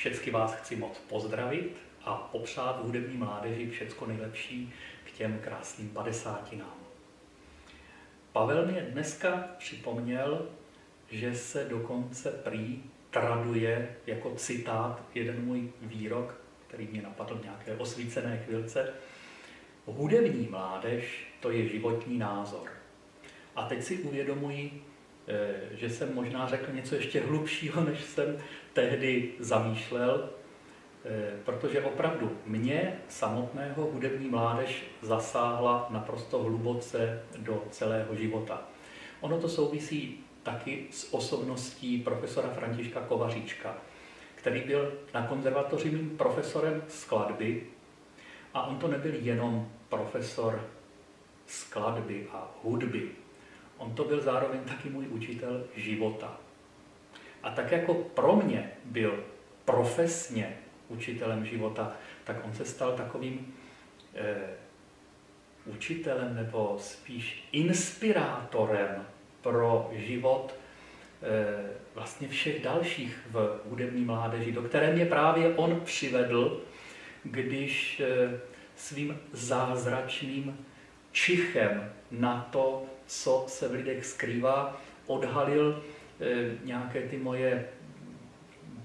Všecky vás chci moc pozdravit a popřát hudební mládeži všecko nejlepší k těm krásným padesátinám. Pavel mě dneska připomněl, že se dokonce prý traduje jako citát jeden můj výrok, který mě napadl v nějaké osvícené chvilce. Hudební mládež to je životní názor. A teď si uvědomuji, eh, že jsem možná řekl něco ještě hlubšího, než jsem tehdy zamýšlel, eh, protože opravdu mě samotného hudební mládež zasáhla naprosto hluboce do celého života. Ono to souvisí taky s osobností profesora Františka Kovaříčka, který byl na konzervatoři mým profesorem skladby a on to nebyl jenom profesor skladby a hudby. On to byl zároveň taky můj učitel života. A tak jako pro mě byl profesně učitelem života, tak on se stal takovým eh, učitelem nebo spíš inspirátorem pro život eh, vlastně všech dalších v hudební mládeži, do které mě právě on přivedl, když eh, svým zázračným čichem na to, co se v lidech skrývá, odhalil eh, nějaké ty moje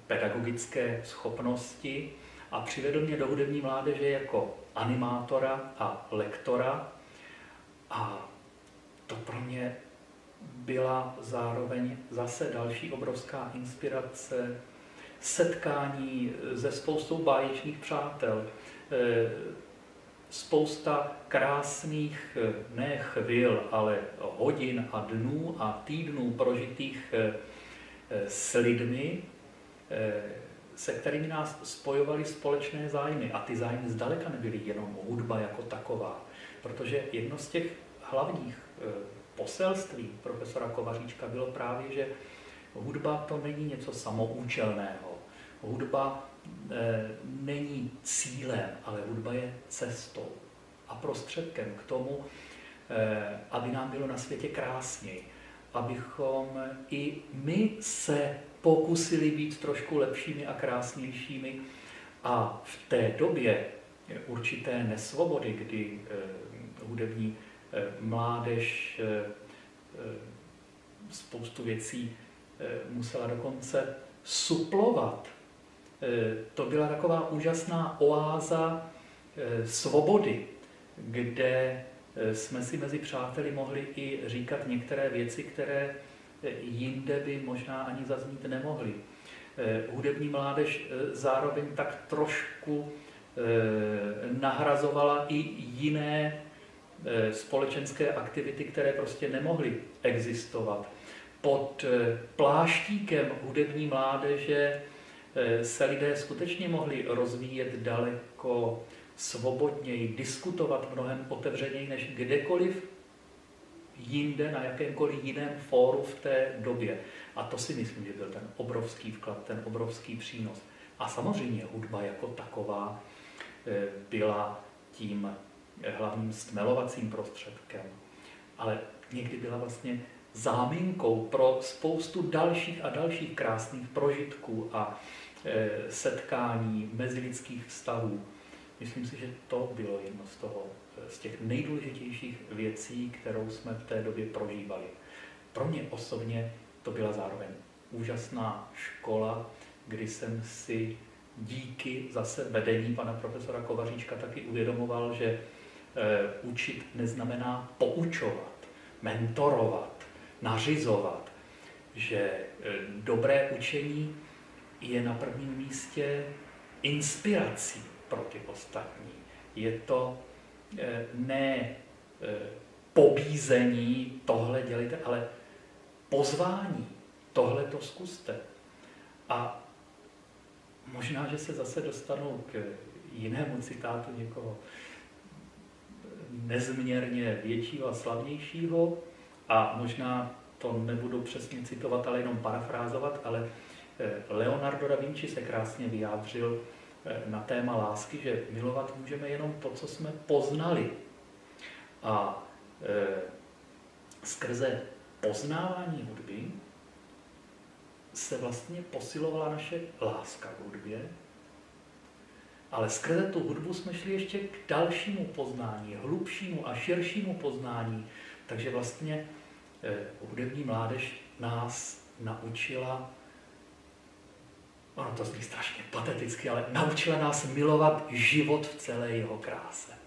pedagogické schopnosti a přivedl mě do hudební mládeže jako animátora a lektora. A to pro mě byla zároveň zase další obrovská inspirace, setkání se spoustou báječných přátel, eh, spousta krásných eh, ne chvil, ale hodin a dnů a týdnů prožitých eh, s lidmi, se kterými nás spojovaly společné zájmy. A ty zájmy zdaleka nebyly jenom hudba jako taková, protože jedno z těch hlavních poselství profesora Kovaříčka bylo právě, že hudba to není něco samoučelného. Hudba e, není cílem, ale hudba je cestou a prostředkem k tomu, e, aby nám bylo na světě krásněji, abychom i my se pokusili být trošku lepšími a krásnějšími. A v té době určité nesvobody, kdy e, hudební Eh, mládež eh, eh, spoustu věcí musela dokonce suplovat. To byla taková úžasná oáza svobody, kde jsme si mezi přáteli mohli i říkat některé věci, které jinde by možná ani zaznít nemohly. Hudební mládež zároveň tak trošku nahrazovala i jiné Eh, společenské aktivity, které prostě nemohly existovat. Pod eh, pláštíkem hudební mládeže eh, se lidé skutečně mohli rozvíjet daleko svobodněji, diskutovat mnohem otevřeněji než kdekoliv jinde, na jakémkoliv jiném fóru v té době. A to si myslím, že byl ten obrovský vklad, ten obrovský přínos. A samozřejmě hudba jako taková byla tím hlavním stmelovacím prostředkem, ale někdy byla vlastně záminkou pro spoustu dalších a dalších krásných prožitků a e, setkání mezilidských vztahů. Myslím si, že to bylo jedno z toho, e, z těch nejdůležitějších věcí, kterou jsme v té době prožívali. Pro mě osobně to byla zároveň úžasná škola, kdy jsem si díky zase vedení pana profesora Kovaříčka taky uvědomoval, že Eh, učit neznamená poučovat, mentorovat, nařizovat, že eh, dobré učení je na prvním místě inspirací pro ty ostatní. Je to eh, ne pobízení, tohle dělejte, ale pozvání, tohle to zkuste. A možná, že se zase dostanu k jinému citátu někoho nezměrně většího a slavnějšího a možná to nebudu přesně citovat, ale jenom parafrázovat, ale eh, Leonardo da Vinci se krásně vyjádřil eh, na téma lásky, že milovat můžeme jenom to, co jsme poznali. A e, skrze poznávání hudby se vlastně posilovala naše láska k hudbě, ale skrze tu hudbu jsme šli ještě k dalšímu poznání, hlubšímu a širšímu poznání. Takže vlastně eh, hudební mládež nás naučila, ono to zní strašně pateticky, ale naučila nás milovat život v celé jeho kráse.